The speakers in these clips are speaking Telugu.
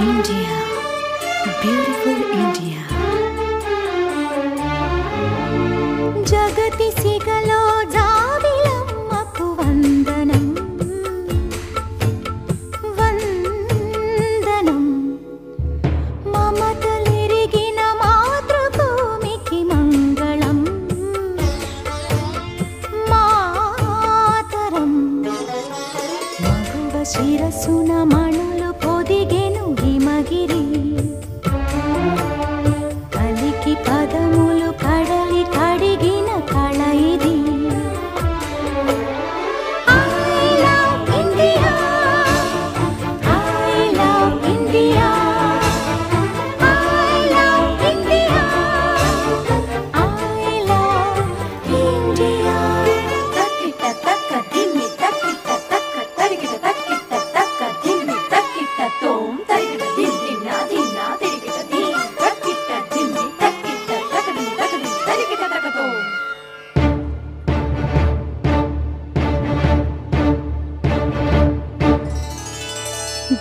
India, శిరసున మణులు పొదిగే गिरी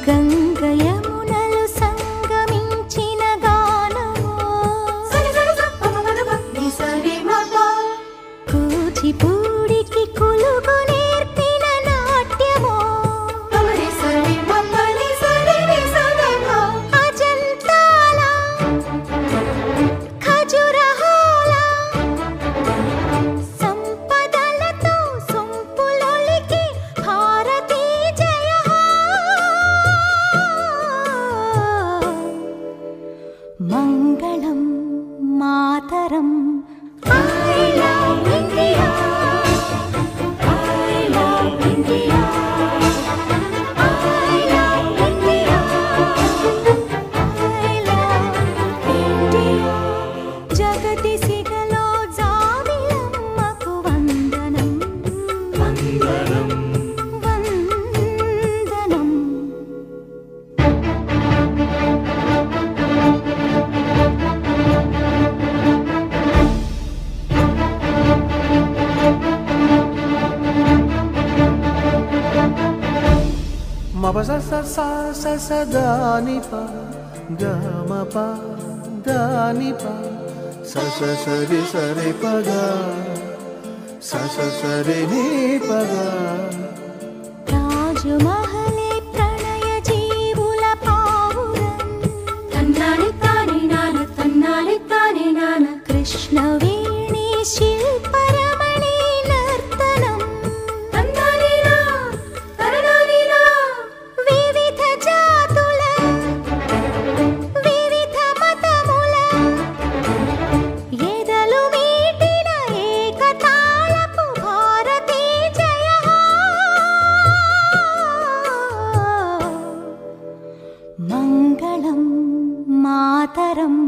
yakın మబ సదాని ప గమ ప దాని సరి సరి పగా సస సరి నీ పగా రాజమహల్ मातरम्।